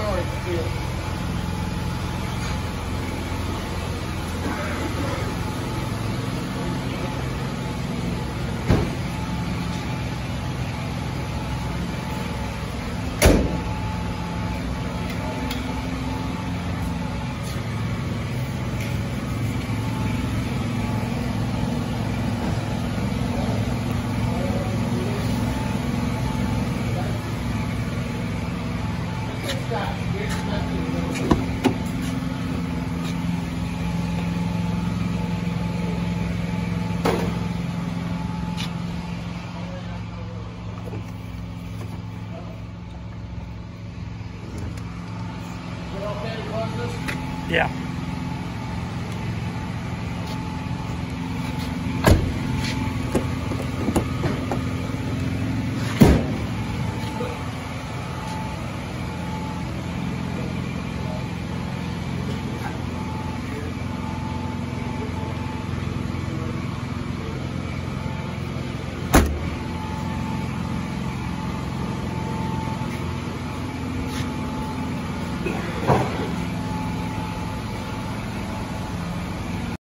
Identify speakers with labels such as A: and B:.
A: priority field.
B: Yeah. Yeah.